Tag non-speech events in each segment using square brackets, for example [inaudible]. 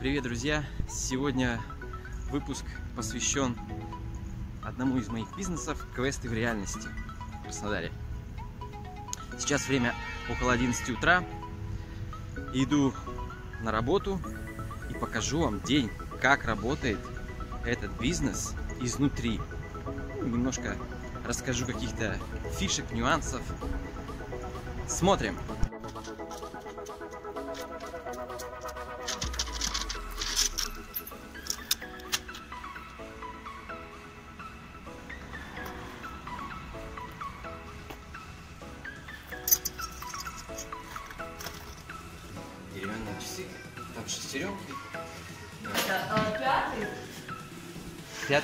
Привет, друзья! Сегодня выпуск посвящен одному из моих бизнесов «Квесты в реальности» в Краснодаре. Сейчас время около 11 утра. Иду на работу и покажу вам день, как работает этот бизнес изнутри. Немножко расскажу каких-то фишек, нюансов. Смотрим! Деревянные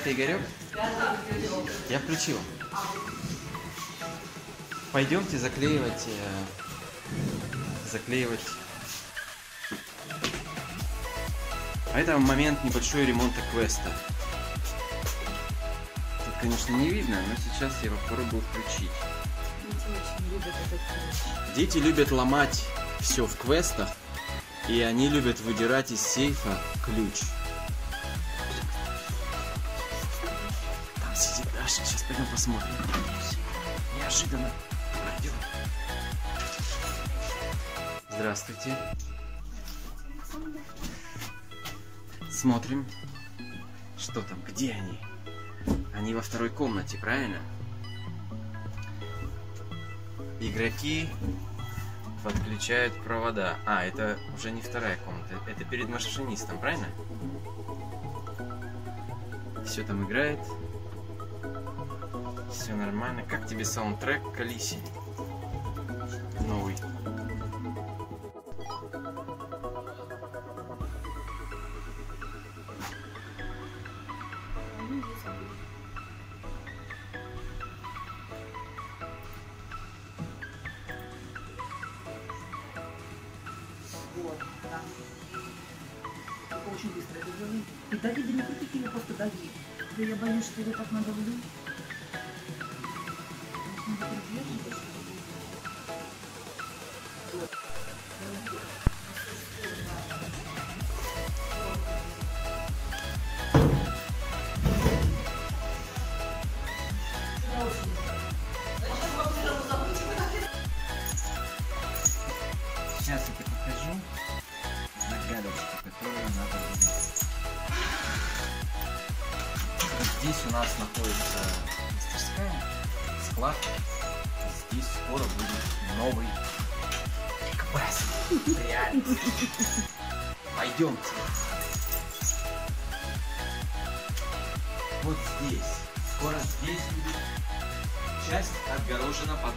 Пятый Игорек. Я включил. Пойдемте заклеивать, э, заклеивать. А это момент небольшой ремонта квеста. Тут, конечно, не видно, но сейчас я попробую включить. Дети любят этот. Дети любят ломать все в квестах, и они любят выдирать из сейфа ключ. Пойдем посмотрим. Неожиданно. Пойдем. Здравствуйте. Смотрим. Что там? Где они? Они во второй комнате, правильно? Игроки подключают провода. А, это уже не вторая комната. Это перед машинистом, правильно? Все там играет. Все нормально. Как тебе саундтрек Калиси? Новый. Вот, да. Очень быстро это делай. И дави, да не крутите его, просто дави. Да я боюсь, что я так надавлю. Склад. Здесь скоро будет новый квест. Реальность. Пойдемте. Вот здесь. Скоро здесь будет часть отгорожена под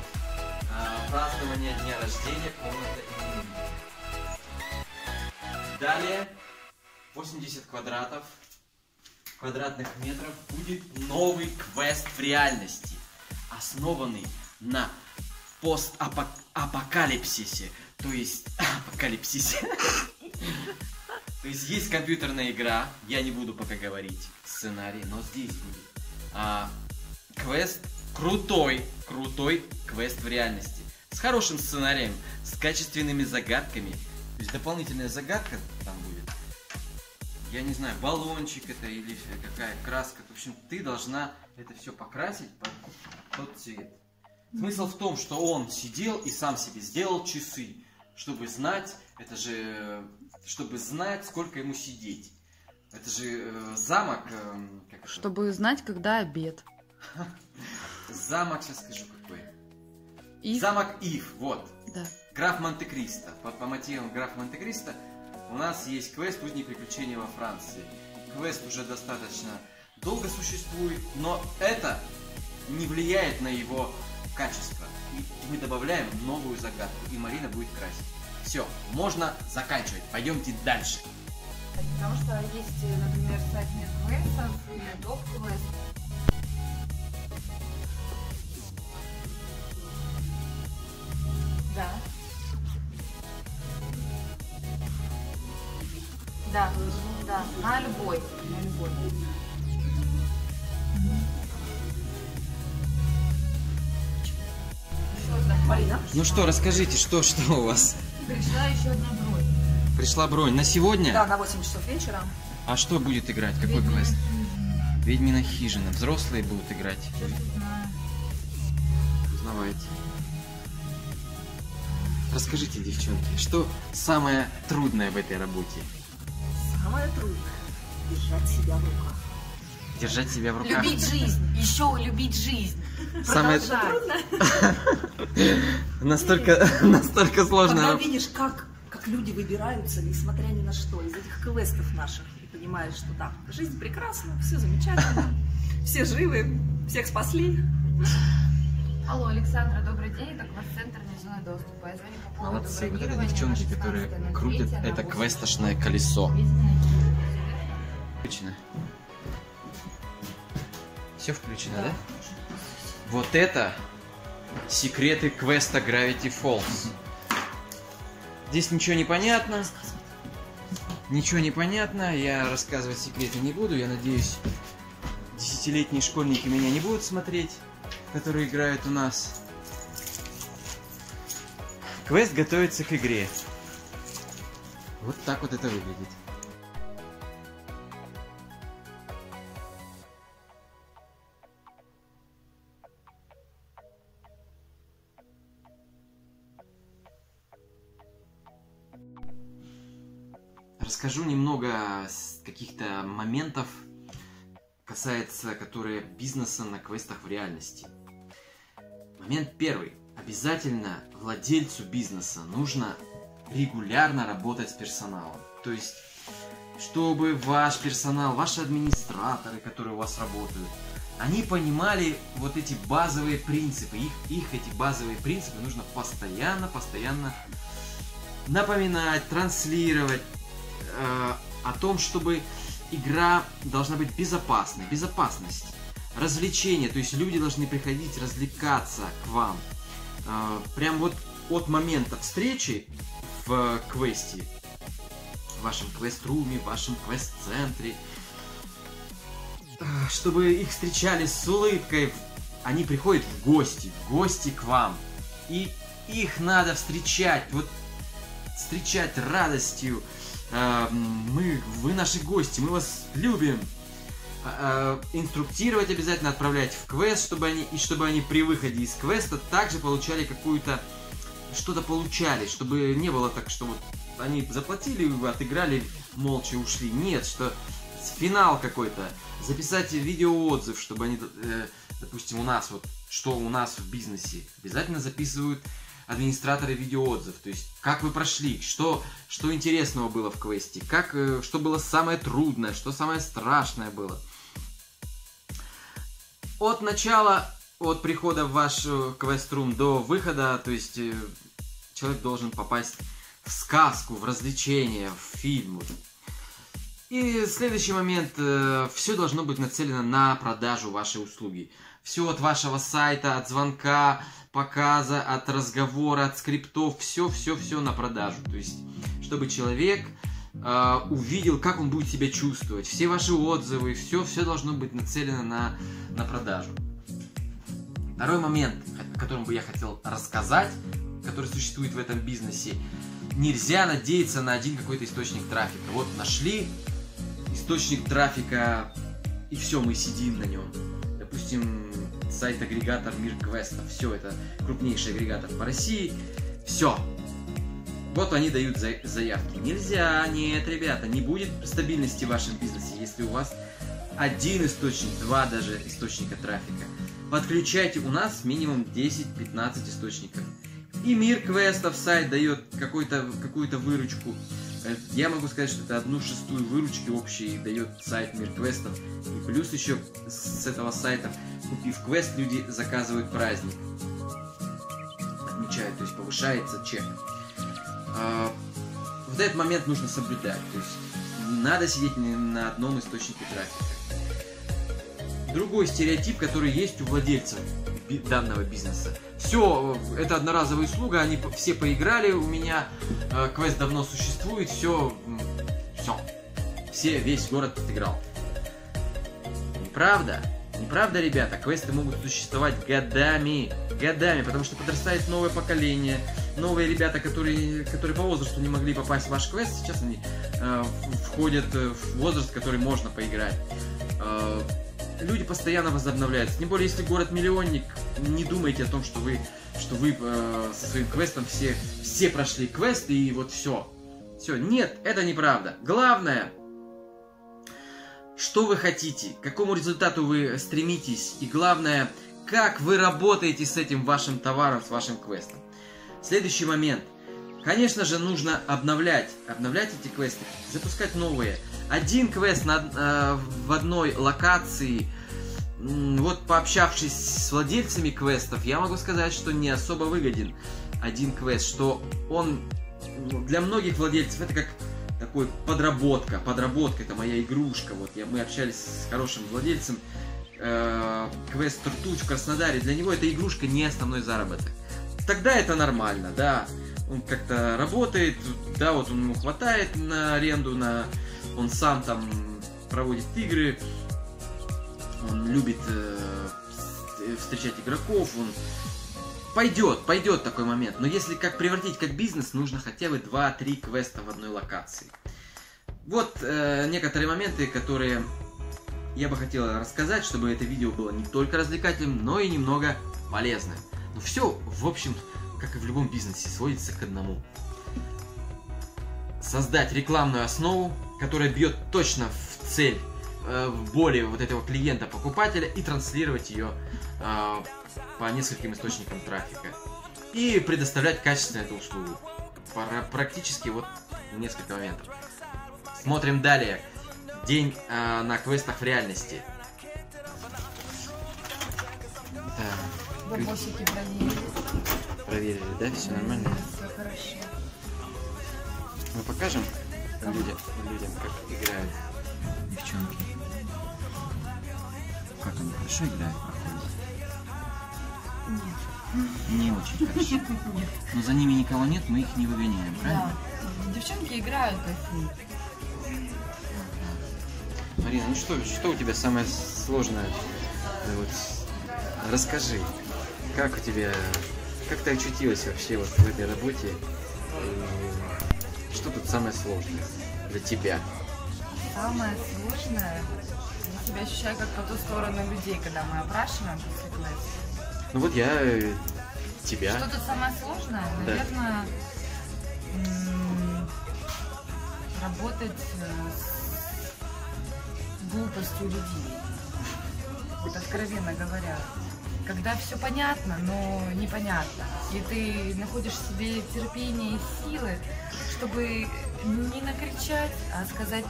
а, празднование дня рождения комната именинника. Далее 80 квадратов квадратных метров будет новый квест в реальности, основанный на постапокалипсисе, то есть [laughs] апокалипсисе. То есть есть компьютерная игра, я не буду пока говорить сценарий, но здесь будет а, квест крутой, крутой квест в реальности. С хорошим сценарием, с качественными загадками. То есть дополнительная загадка там будет. Я не знаю, баллончик это или какая краска. В общем, ты должна это все покрасить тот цвет. Смысл в том, что он сидел и сам себе сделал часы, чтобы знать, это же, чтобы знать, сколько ему сидеть. Это же э, замок, э, как это? Чтобы знать, когда обед. [laughs] Замок, сейчас скажу какой. И Замок Ив, вот. да. Граф Монте-Кристо. По, по мотивам граф Монте-Кристо у нас есть квест «Узник приключения во Франции». Квест уже достаточно долго существует, но это не влияет на его качество. И мы добавляем новую загадку, и Марина будет красить. Все, можно заканчивать. Пойдемте дальше. Потому что есть, например, сайт Медквестов или Доквест. Да. Да, да, на любой, на любой. Марина? Ну что, расскажите, что, [laughs] что у вас? Пришла еще одна бронь. Пришла бронь. На сегодня? Да, на 8 часов вечера. А что будет играть? Какой квест? Ведьмина хижина. Взрослые будут играть. Узнавайте. Расскажите, девчонки, что самое трудное в этой работе? Самое трудное – держать себя в руках. Держать себя в руках. Любить жизнь, еще любить жизнь. Самое настолько, [laughs] настолько сложно. Когда видишь, как, как люди выбираются, несмотря ни на что, из этих квестов наших, и понимаешь, что да, жизнь прекрасна, все замечательно, [laughs] все живы, всех спасли. Алло, Александра, добрый день. Это квест-центр не зоны доступа. Я звоню по поводу Молодцы, вот это на которые 16 крутят это 8 квестошное колесо. Видите? Все включено, да? Вот это секреты квеста Gravity Falls. Здесь ничего не понятно. Ничего не понятно. Я рассказывать секреты не буду. Я надеюсь, десятилетние школьники меня не будут смотреть, которые играют у нас. Квест готовится к игре. Вот так вот это выглядит. Расскажу немного с каких-то моментов, касается, которые бизнеса на квестах в реальности. Момент первый. Обязательно владельцу бизнеса нужно регулярно работать с персоналом. То есть, чтобы ваш персонал, ваши администраторы, которые у вас работают, они понимали вот эти базовые принципы. Их, их эти базовые принципы нужно постоянно, постоянно напоминать, транслировать э, о том, чтобы игра должна быть безопасной, безопасность, развлечение, то есть люди должны приходить развлекаться к вам. Э, прям вот от момента встречи в квесте, в вашем квест-руме, в вашем квест-центре, э, чтобы их встречали с улыбкой, они приходят в гости, в гости к вам, и их надо встречать, вот встречать радостью, мы, вы наши гости, мы вас любим. А, а, Инструктировать обязательно, отправлять в квест, чтобы они, и чтобы они при выходе из квеста также получали какую-то, что-то получали, чтобы не было так, что вот они заплатили, отыграли, молча ушли. Нет, что финал какой-то, записать видеоотзыв, чтобы они, э, допустим, у нас вот, что у нас в бизнесе, обязательно записывают администраторы видеоотзыв, то есть как вы прошли, что, что интересного было в квесте, как, э, что было самое трудное, что самое страшное было. От начала, от прихода в ваш э, квест-рум до выхода, то есть э, человек должен попасть в сказку, в развлечение, в фильм. И следующий момент, все должно быть нацелено на продажу вашей услуги. Все от вашего сайта, от звонка, показа, от разговора, от скриптов, все, все, все на продажу. То есть, чтобы человек э, увидел, как он будет себя чувствовать. Все ваши отзывы, все, все должно быть нацелено на, на продажу. Второй момент, о котором бы я хотел рассказать, который существует в этом бизнесе. Нельзя надеяться на один какой-то источник трафика. Вот нашли источник трафика, и все, мы сидим на нем. Допустим, сайт-агрегатор Мир Квеста. Все, это крупнейший агрегатор по России. Все. Вот они дают за- заявки. Нельзя, нет, ребята, не будет стабильности в вашем бизнесе, если у вас один источник, два даже источника трафика. Подключайте, у нас минимум 10-15 источников. И Мир Квестов сайт дает какую-то выручку. Э, Я могу сказать, что это одну шестую выручки общей дает сайт Мир Квестов. И плюс еще с этого сайта, купив квест, люди заказывают праздник. Отмечают, то есть повышается чек. А, Вот этот момент нужно соблюдать. То есть не надо сидеть ни на одном источнике трафика. Другой стереотип, который есть у владельцев данного бизнеса. Все, это одноразовая услуга, они все поиграли, у меня э, квест давно существует, все, все, все, весь город отыграл. Неправда. Неправда, ребята, квесты могут существовать годами, годами, потому что подрастает новое поколение, новые ребята, которые, которые по возрасту не могли попасть в ваш квест, сейчас они э, входят э, в возраст, который можно поиграть. Э, люди постоянно возобновляются. Тем более, если город-миллионник, не думайте о том, что вы, что вы э, со своим квестом все, все прошли квест и вот все. Все, нет, это неправда. Главное, что вы хотите, к какому результату вы стремитесь, и главное, как вы работаете с этим вашим товаром, с вашим квестом. Следующий момент. Конечно же, нужно обновлять, обновлять эти квесты, запускать новые. Один квест на, э, в одной локации, вот пообщавшись с владельцами квестов, я могу сказать, что не особо выгоден один квест, что он ну, для многих владельцев это как такой подработка, подработка, это моя игрушка. Вот я, мы общались с хорошим владельцем э, квест Ртуть в Краснодаре. Для него эта игрушка не основной заработок. Тогда это нормально, да. Он как-то работает, да, вот он ему хватает на аренду, на он сам там проводит игры, он любит э, встречать игроков, он пойдет, пойдет такой момент. Но если как превратить как бизнес, нужно хотя бы 2-3 квеста в одной локации. Вот э, некоторые моменты, которые я бы хотел рассказать, чтобы это видео было не только развлекательным, но и немного полезным. Ну все, в общем, как и в любом бизнесе, сводится к одному. Создать рекламную основу, которая бьет точно в цель, э, в боли вот этого клиента-покупателя и транслировать ее э, по нескольким источникам трафика. И предоставлять качественную эту услугу. Практически вот несколько моментов. Смотрим далее. День э, на квестах в реальности. Да, Бабосики. Проверили, да? Все нормально? Все хорошо. Мы покажем людям, людям, как играют девчонки. Как они хорошо играют, проходят? Нет. Не очень хорошо. [laughs] Но за ними никого нет, мы их не выгоняем, правильно? Да. Девчонки играют кайфуют. Марина, ну что, что у тебя самое сложное? Вот, расскажи, как у тебя, как ты очутилась вообще вот в этой работе? И что тут самое сложное для тебя? Самое сложное, я себя ощущаю как по ту сторону людей, когда мы опрашиваем после квеста. Ну вот я э, тебя. Что тут самое сложное? Да. Наверное, работать э, с глупостью людей. Вот откровенно говоря. Когда все понятно, но непонятно. И ты находишь в себе терпение и силы, чтобы не накричать, а сказать,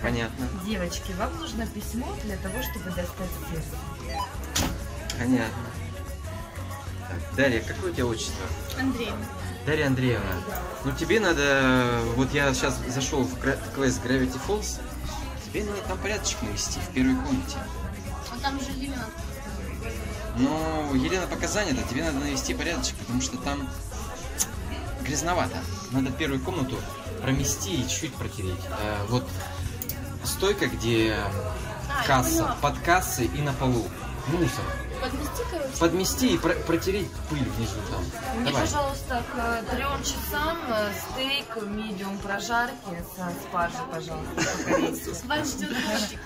Понятно, девочки, вам нужно письмо для того, чтобы достать сердце. понятно. Так, Дарья, какое у тебя отчество? Андрей, Дарья Андреевна, ну тебе надо, вот я сейчас зашел в, квест Gravity Falls, тебе надо там порядочек навести в первой комнате. а там же Елена. Но Елена пока занята, тебе надо навести порядочек, потому что там грязновато. Надо первую комнату промести и чуть протереть. Э, вот стойка, где А, касса, под кассой и на полу. Мусор. Подвести, короче. Подмести и про- протереть пыль внизу там. Мне, Давай. пожалуйста, к трем часам э, стейк медиум прожарки со спаржей, пожалуйста. Вас ждет дождик.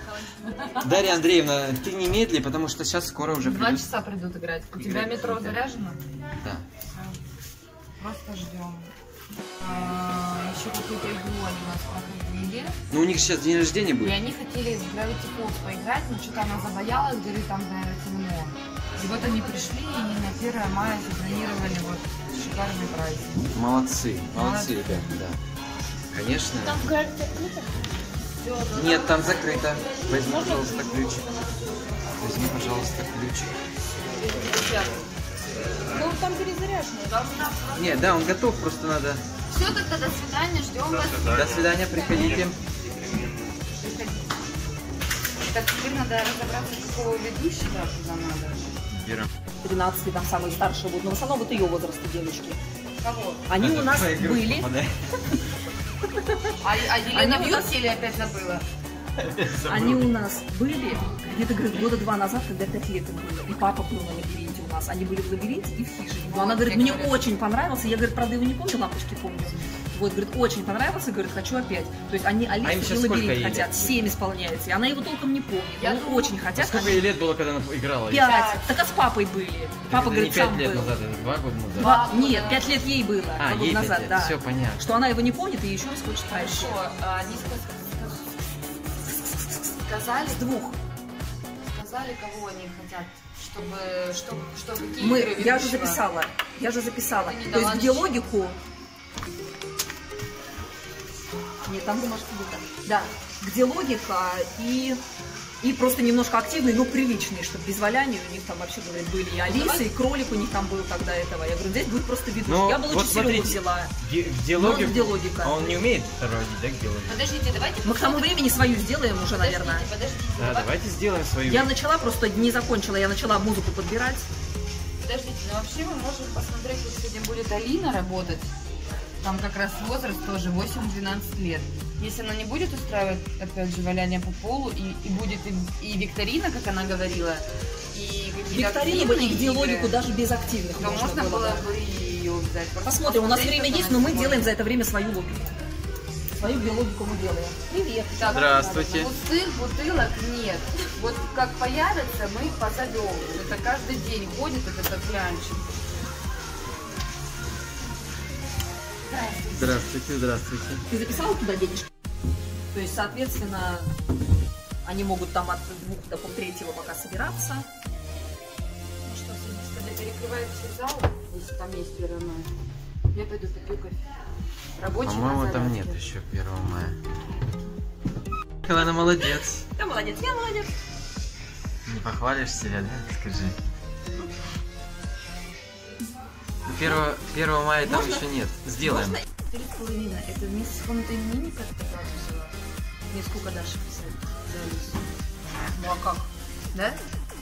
Дарья Андреевна, ты не медли, потому что сейчас скоро уже Два придут. часа придут играть. У тебя метро заряжено? Да. Просто ждем. Еще какую-то игру они у нас проходили. Ну у них сейчас день рождения И будет. они хотели в Gravity Falls поиграть, но что-то она забоялась, говорит, там, наверное, темно. И вот они пришли, и на 1 мая забронировали вот шикарный праздник. Молодцы, молодцы, ребята, да. Конечно. Там в открыто? Нет, там закрыто. Возьми, пожалуйста, ключик. Возьми, пожалуйста, ключик. Ну, там перезаряжено. Не, да, он готов, просто надо. Все, тогда до свидания, ждем вас. До свидания, приходите. Так, теперь надо разобраться, какого ведущего туда надо. Вера. 13 там самые старшие будут, но в основном вот ее возраста девочки. Кого? Они у нас были. А, а Елена Они у нас- Бьюти или опять [laughs] забыла? Они у нас были где-то года два назад, когда пять лет им было. И папа был на лабиринте у нас. Они были в лабиринте и в хижине. Но она говорит, мне очень понравился. Я, говорит, правда, его не помню, лампочки помню. Вот, говорит, очень понравился, говорит, хочу опять. То есть они Алису им и сейчас сколько лабиринт ей хотят. Семь исполняется. И она его толком не помнит. Я но думаю, очень хотят. Сколько они- ей лет было, когда она играла? Пять. Так а с папой были. Папа, это не говорит, пять сам лет был. назад, это два года назад. Два- Нет, пять лет ей было. А, два года ей пять назад, лет. да. Все понятно. Что она его не помнит и еще раз хочет. Хорошо, а они сказ- сказали, С двух. Сказали, кого они хотят, чтобы, что, что какие Мы, игры я же записала. Я же записала. То есть где логику? Нет, там бумажка где-то. Да. Где логика и и просто немножко активный, но приличный, чтобы без валяния у них там вообще, говорят, были и Алиса, и кролик у них там был тогда этого. Я говорю, здесь будет просто ведущий. Ну, я бы лучше вот Серегу взяла. Где, где Ну, логика? где логика? А он не умеет проводить, да, где логика? Подождите, давайте Мы к тому времени свою сделаем уже, наверное. Подождите, Да, давай- давайте сделаем свою. Я начала, просто не закончила, я начала музыку подбирать. Подождите, ну вообще мы можем посмотреть, вот сегодня будет Алина работать. Там как раз возраст тоже 8-12 лет. Если она не будет устраивать, опять же, валяние по полу, и, и будет и, и викторина, как она говорила, и бы и где игры, логику даже без активных то можно было было бы. ее взять. Просто Посмотрим, у нас время есть, но мы смотрит. делаем за это время свою логику. Свою биологику мы делаем. Привет. Так, Здравствуйте. Пустых бутылок нет. Вот как появятся, мы их позовем. Это каждый день ходит этот отлянчик. Здравствуйте, здравствуйте. Ты записала туда денежки? То есть, соответственно, они могут там от двух до третьего пока собираться. Ну что, тогда перекрывает все залы, если там есть первый мая. Я пойду попью кофе. Рабочий По-моему, там нет еще 1 мая. Она молодец. Я молодец, я молодец. Не похвалишь себя, да? Скажи. Ну, 1, 1 мая там Можно? еще нет. Сделаем. Можно? Три с половиной. Это вместе с комнатой мини как-то взяла? Мне сколько дальше писать? Ну а как? Да?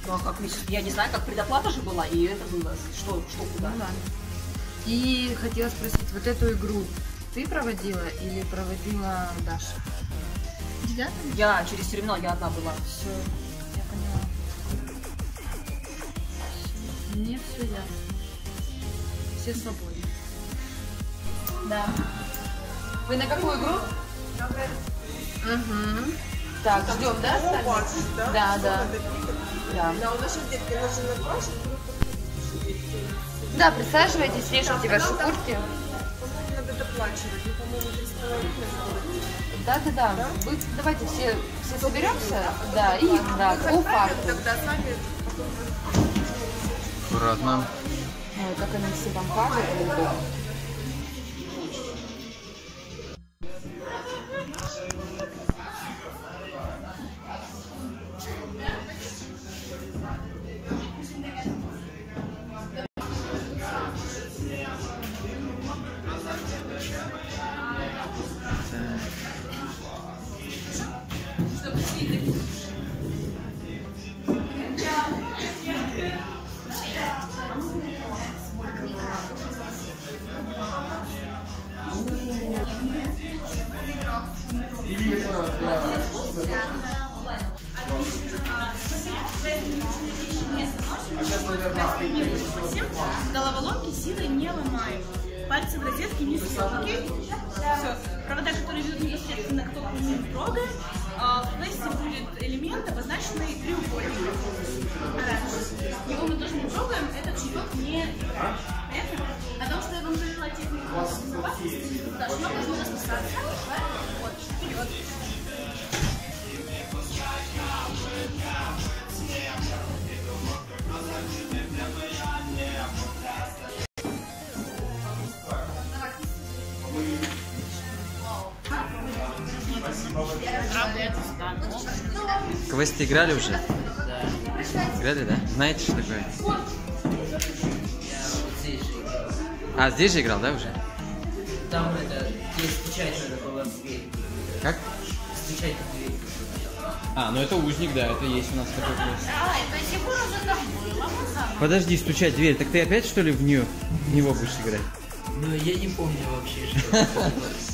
Ну а как? Я не знаю, как предоплата же была, и это было. Что, что куда? Ну да. И хотела спросить, вот эту игру ты проводила или проводила Даша? Я через терминал, я одна была. Все, я поняла. Мне все ясно. Все свободны. Да. Вы на какую игру? Угу. Так, ждем, да? остальных? Да, да. Да. Да, у нас сейчас детки нужно накрасить, Да, присаживайтесь, вешайте ваши куртки. по-моему, надо доплачивать. Ну, по-моему, 300 Да, да, да. Вы давайте все, все соберемся, да, и да, по факту. Аккуратно. Как они все там падают. Квесты играли уже? Да. Играли, да? Знаете, что такое? А, здесь же играл, да, уже? Там это, где стучать надо было в дверь. Как? Стучать в дверь. А, ну это узник, да, это есть у нас такой квест. А, это его уже там было. Подожди, стучать в дверь. Так ты опять, что ли, в нее, в него будешь играть? Ну, я не помню вообще, что [laughs]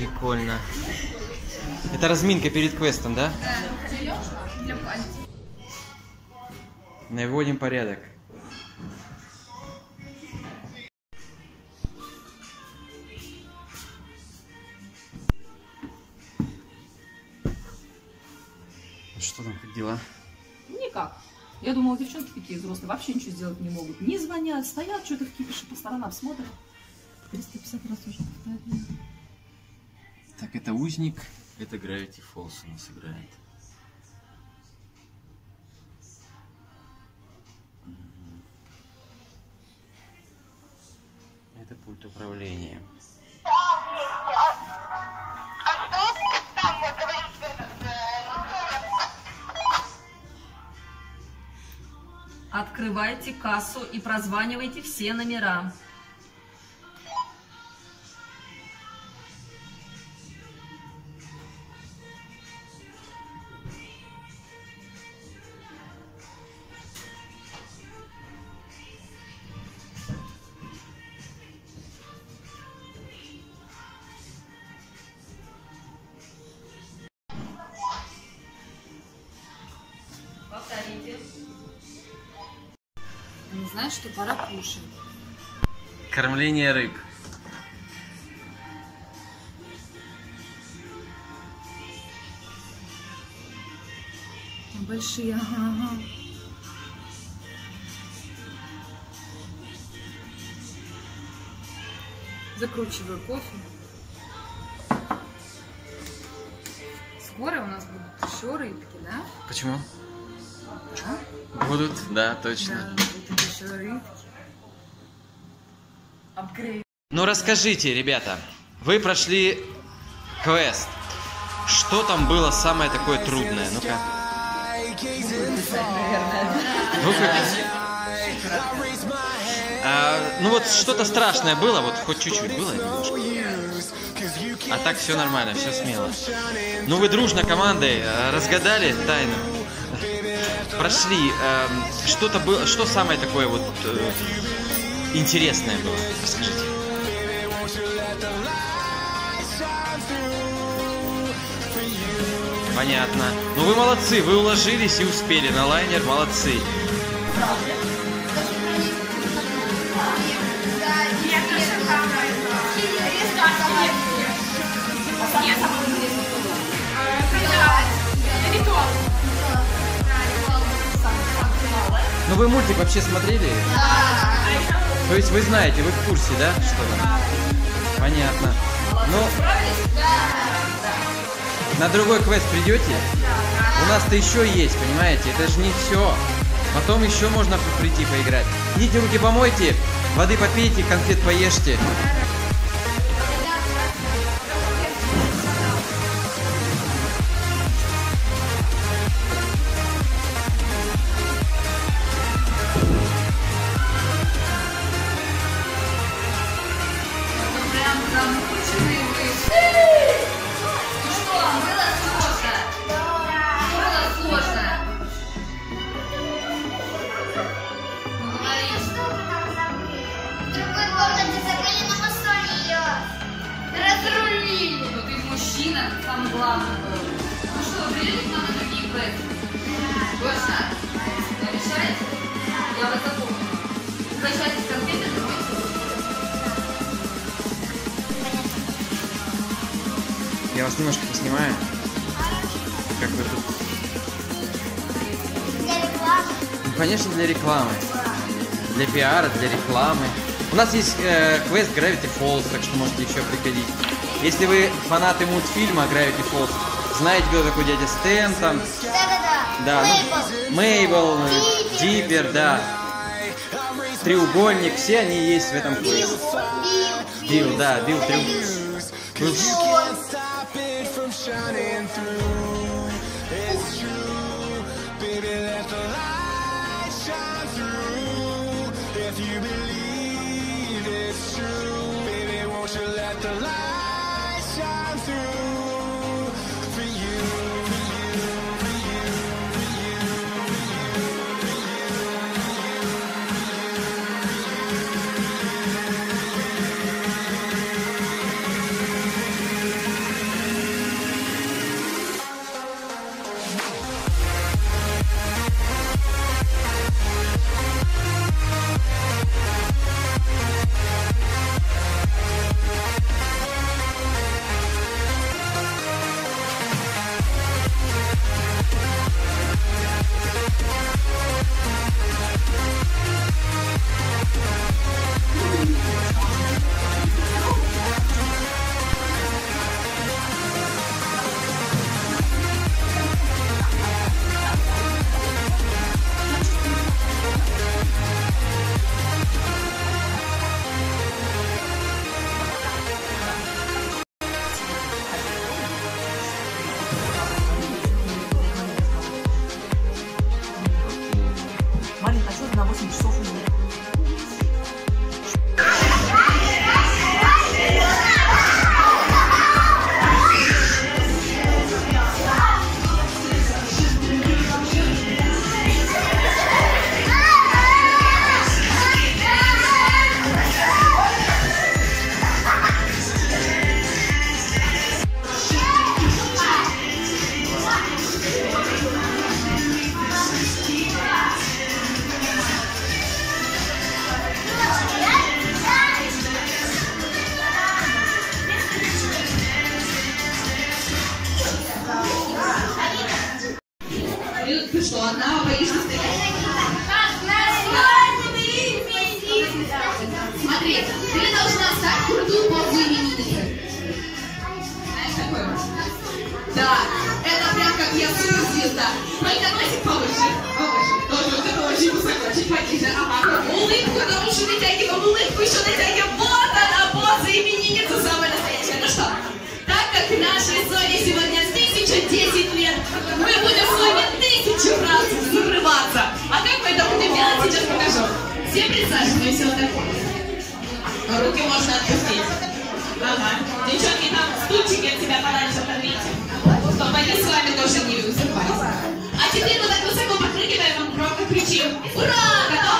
Прикольно. Это разминка перед квестом, да? Наводим порядок. Что там, как дела? Никак. Я думала, девчонки такие взрослые вообще ничего сделать не могут. Не звонят, стоят, что-то в кипише по сторонам смотрят. 350 раз уже повторили. Так, это узник, это Gravity Falls у нас играет. Это пульт управления. Открывайте кассу и прозванивайте все номера. Кушать. Кормление рыб. Большие, ага, ага. Закручиваю кофе. Скоро у нас будут еще рыбки, да? Почему? Да, Будут, да, да точно. будут еще рыбки. Апгрейд. Ну расскажите, ребята, вы прошли квест. Что там было самое такое трудное? Ну-ка. А, ну вот что-то страшное было, вот хоть чуть-чуть было немножко. А так все нормально, все смело. Ну вы дружно командой э, разгадали тайну. Прошли. эм, Что-то было, что самое такое вот э, интересное было? Расскажите. Понятно. Ну вы молодцы, вы уложились и успели на лайнер, молодцы. Ну вы мультик вообще смотрели? Да. То есть вы знаете, вы в курсе, да, что там? Понятно. Ну, на другой квест придете? У нас-то еще есть, понимаете? Это же не все. Потом еще можно прийти поиграть. Идите руки помойте, воды попейте, конфет поешьте. рекламы. У нас есть э, квест Gravity Falls, так что можете еще приходить. Если вы фанаты мультфильма Gravity Falls, знаете, кто такой дядя Стэн там. Да-да-да. Ну, Мейбл, ну, Диппер, да. Треугольник, все они есть в этом квесте. Билл, да, Билл Треугольник. Ну, что. Руки можно отпустить. Ага. Девчонки, там стульчики от тебя подальше подвиньте, чтобы они с вами тоже не высыпались. А теперь мы так высоко покрикиваем, громко кричим. Ура! готов.